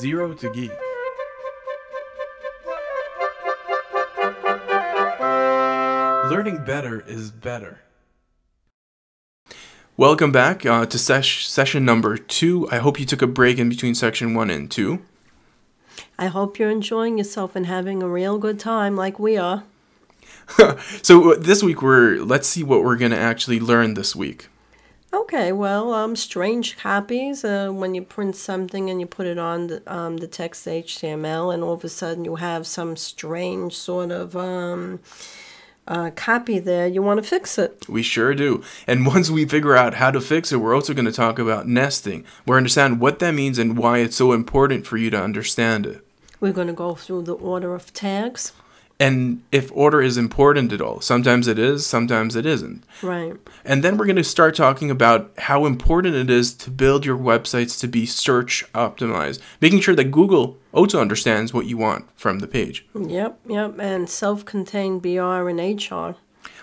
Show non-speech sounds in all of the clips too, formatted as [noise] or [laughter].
Zero to Geek. Learning better is better. Welcome back uh, to sesh- session number two. I hope you took a break in between section one and two. I hope you're enjoying yourself and having a real good time like we are. [laughs] so uh, this week we're let's see what we're going to actually learn this week. Okay, well, um, strange copies. Uh, when you print something and you put it on the, um, the text HTML, and all of a sudden you have some strange sort of um, uh, copy there, you want to fix it. We sure do. And [laughs] once we figure out how to fix it, we're also going to talk about nesting. we understand what that means and why it's so important for you to understand it. We're going to go through the order of tags and if order is important at all. Sometimes it is, sometimes it isn't. Right. And then we're going to start talking about how important it is to build your websites to be search optimized, making sure that Google also understands what you want from the page. Yep, yep. And self contained BR and HR.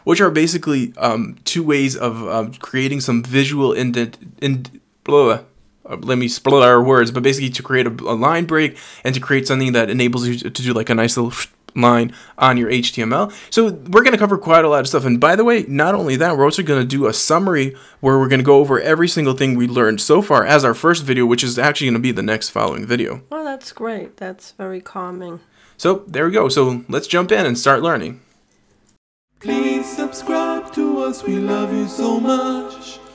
Which are basically um, two ways of uh, creating some visual indent. In, blah, uh, let me split our words, but basically to create a, a line break and to create something that enables you to do like a nice little line on your HTML. So we're going to cover quite a lot of stuff. And by the way, not only that, we're also going to do a summary where we're going to go over every single thing we learned so far as our first video, which is actually going to be the next following video. Well, that's great. That's very calming. So there we go. So let's jump in and start learning. Please subscribe to us. We love you so much. Please